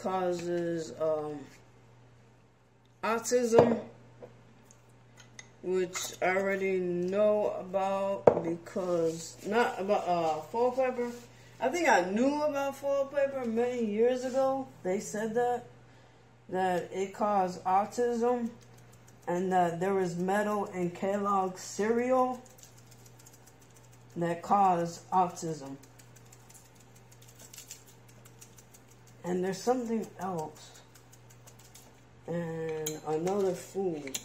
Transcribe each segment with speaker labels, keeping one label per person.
Speaker 1: causes um, autism, which I already know about because not about uh, foil paper. I think I knew about fall paper many years ago. They said that that it caused autism, and that there was metal in Kellogg's cereal that caused autism. And there's something else. And another food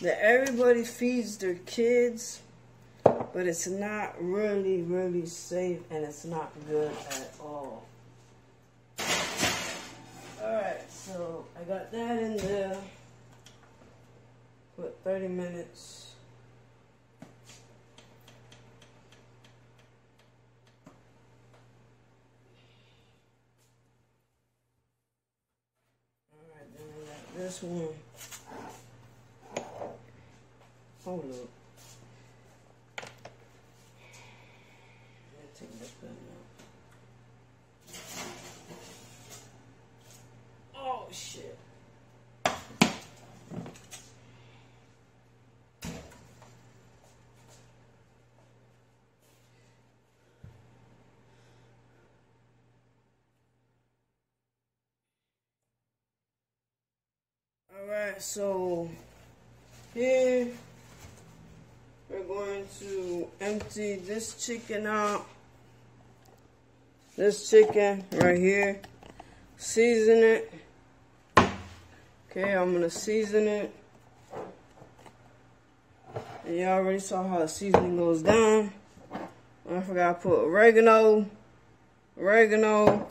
Speaker 1: that everybody feeds their kids, but it's not really, really safe and it's not good at all. Alright, so I got that in there. Put 30 minutes. This one. Hold up. Take this gun out. Oh shit. Alright, so here we're going to empty this chicken out. This chicken right here. Season it. Okay, I'm gonna season it. And y'all already saw how the seasoning goes down. I forgot to put oregano. Oregano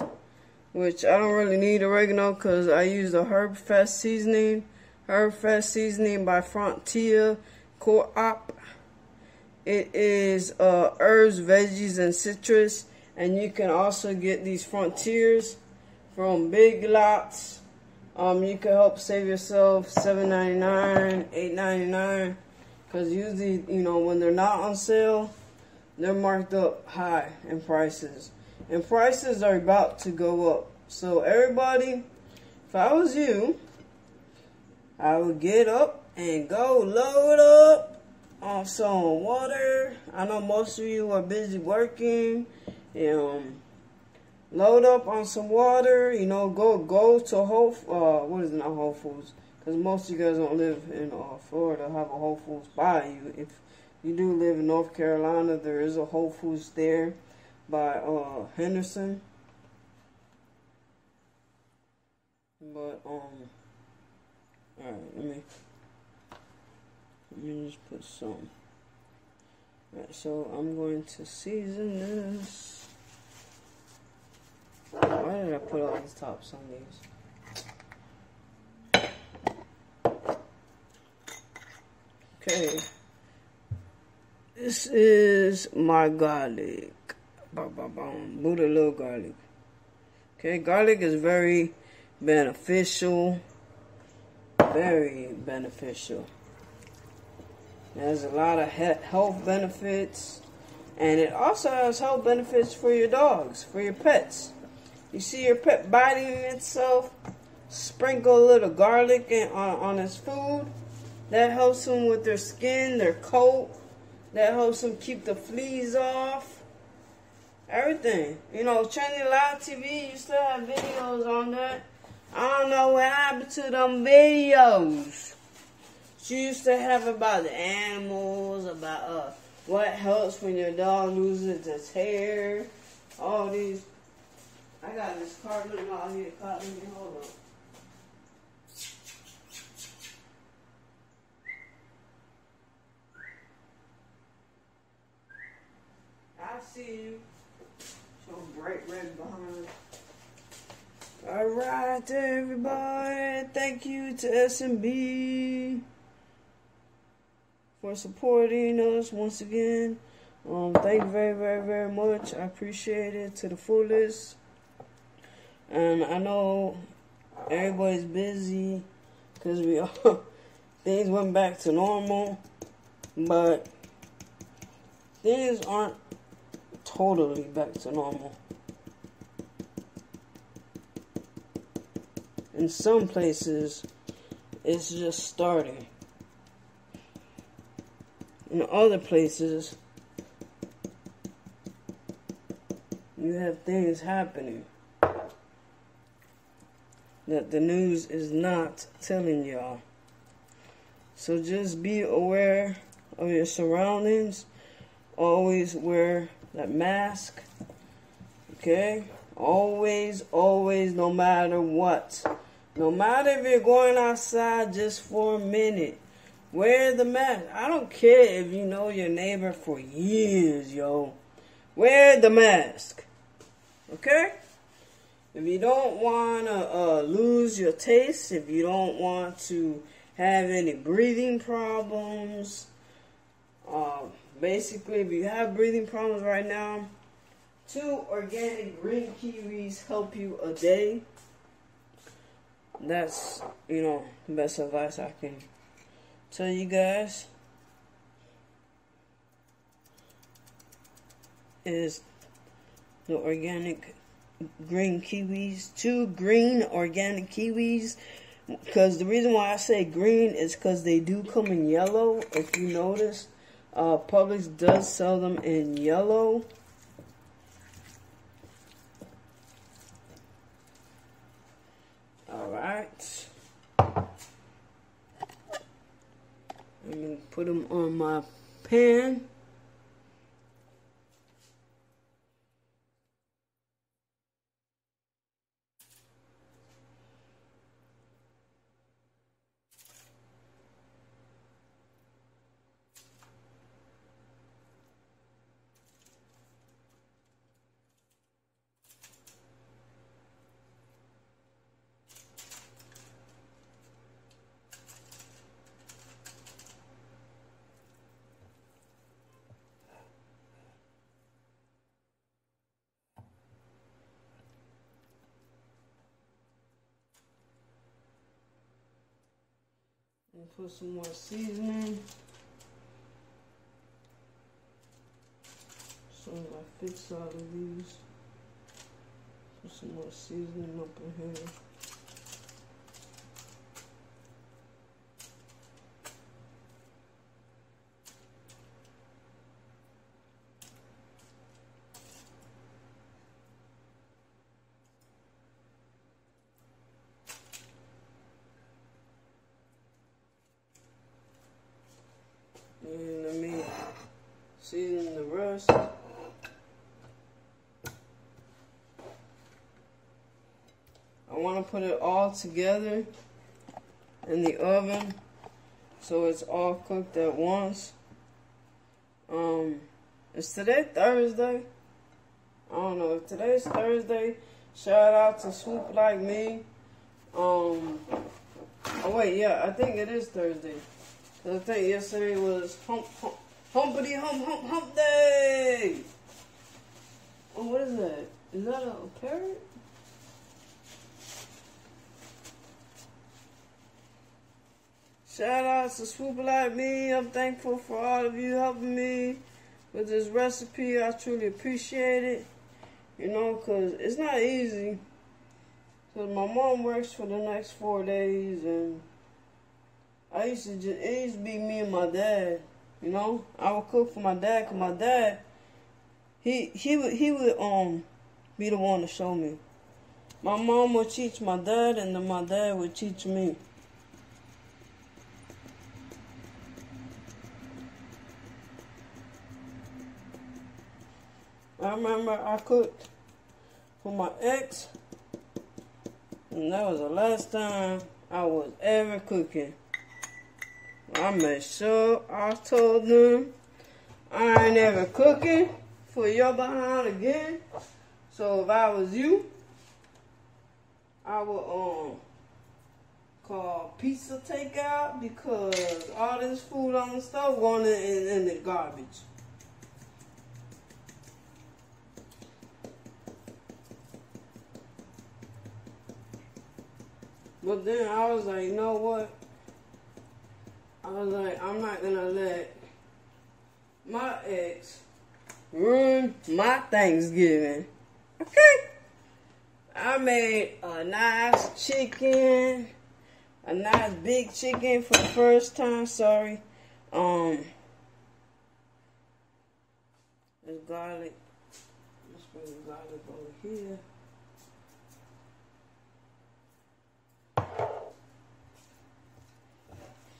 Speaker 1: which I don't really need oregano because I use the Herb Fest seasoning. Herb Fest seasoning by Frontier Co-op. It is uh, herbs, veggies, and citrus. And you can also get these Frontiers from Big Lots. Um, you can help save yourself $7.99, $8.99. Because usually, you know, when they're not on sale, they're marked up high in prices and prices are about to go up. So everybody, if I was you, I would get up and go load up on some water. I know most of you are busy working. Um, load up on some water. You know, go go to Whole. Uh, what is it? Not Whole Foods, because most of you guys don't live in uh, Florida. Have a Whole Foods by you. If you do live in North Carolina, there is a Whole Foods there by uh, Henderson. But um, all right, let me let me just put some. All right, so I'm going to season this. Why did I put all these tops on these? Okay. This is my garlic. Boom, boom, boom. Buddha little garlic. Okay, garlic is very beneficial. Very beneficial. There's a lot of health benefits. And it also has health benefits for your dogs, for your pets. You see your pet biting itself, sprinkle a little garlic in, on, on its food. That helps them with their skin, their coat. That helps them keep the fleas off. Everything. You know, Trinity Live TV you still have videos on that. I don't know what happened to them videos. She used to have about the animals, about uh, what helps when your dog loses its hair, all these. I got this carpet out here caught me. Hold on. I see you bright red behind. Alright everybody, thank you to SMB for supporting us once again. Um, thank you very, very, very much. I appreciate it to the fullest. And I know everybody's busy because we all things went back to normal, but things aren't totally back to normal. In some places, it's just starting. In other places, you have things happening that the news is not telling y'all. So just be aware of your surroundings. Always wear that mask. Okay? Always, always, no matter what. No matter if you're going outside just for a minute, wear the mask. I don't care if you know your neighbor for years, yo. Wear the mask. Okay? If you don't want to uh, lose your taste, if you don't want to have any breathing problems, uh, basically, if you have breathing problems right now, two organic green kiwis help you a day. That's, you know, the best advice I can tell you guys. Is the organic green kiwis, two green organic kiwis. Because the reason why I say green is because they do come in yellow. If you notice, uh, Publix does sell them in yellow. Alright. I'm going to put them on my pan. And put some more seasoning. So I fix all of these. Put some more seasoning up in here. And let me season the rest. I want to put it all together in the oven so it's all cooked at once. Um, is today Thursday? I don't know. If today's Thursday, shout out to Swoop Like Me. Um, oh wait, yeah, I think it is Thursday. I think yesterday was hump, hump, humpity hump hump hump day. Oh, what is that? Is that a, parrot? Shout out to Swoop Like Me. I'm thankful for all of you helping me with this recipe. I truly appreciate it. You know, because it's not easy. Because my mom works for the next four days and I used to just, it used to be me and my dad, you know. I would cook for my dad, cause my dad, he he would he would um be the one to show me. My mom would teach my dad, and then my dad would teach me. I remember I cooked for my ex, and that was the last time I was ever cooking. I made sure I told them I ain't ever cooking for your behind again. So if I was you, I would um call pizza takeout because all this food on the stove going in, in, in the garbage. But then I was like, you know what? I was like, I'm not gonna let my ex ruin my Thanksgiving. Okay? I made a nice chicken, a nice big chicken for the first time. Sorry. Um, there's garlic. Let's bring the garlic over here.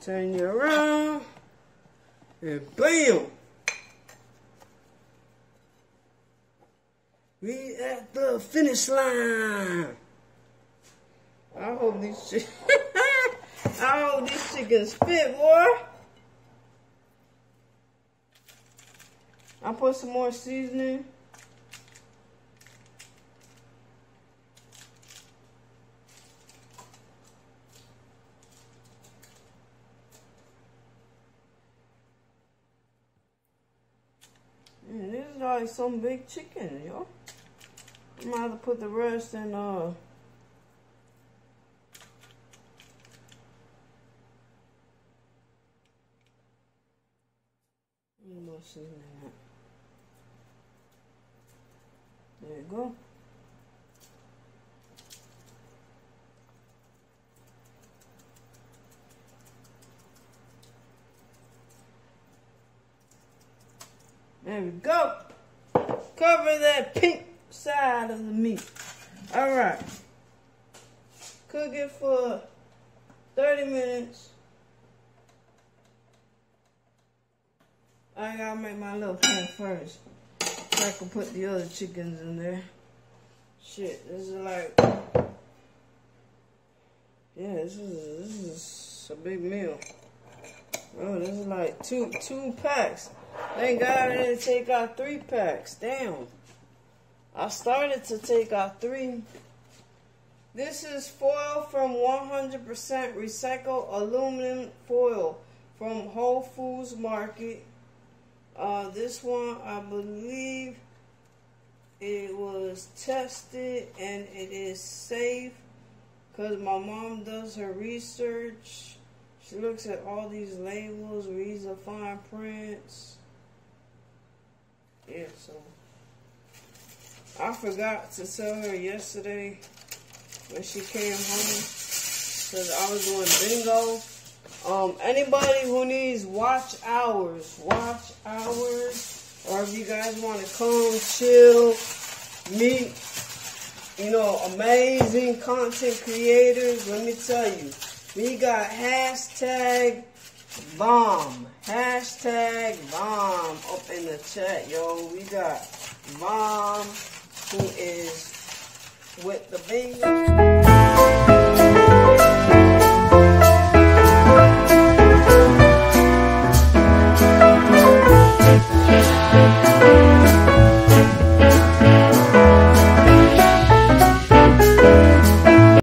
Speaker 1: Turn you around. And bam! We at the finish line. I hope these I hope these chickens fit, boy. I put some more seasoning. Man, this is like some big chicken, yo. I'm gonna put the rest in uh There you go. There we go. Cover that pink side of the meat. All right. Cook it for 30 minutes. I gotta make my little pan first. So I can put the other chickens in there. Shit, this is like, yeah, this is this is a big meal. Oh, this is like two two packs. Thank God I didn't take out three packs. Damn. I started to take out three. This is foil from 100% recycled aluminum foil from Whole Foods Market. Uh, this one, I believe it was tested and it is safe because my mom does her research. She looks at all these labels, reads the fine prints. Yeah, so I forgot to tell her yesterday when she came home because I was doing bingo. Um, anybody who needs watch hours, watch hours, or if you guys want to come chill, meet, you know, amazing content creators, let me tell you, we got hashtag bomb, hashtag bomb up in the chat, yo. We got bomb who is with the bingo.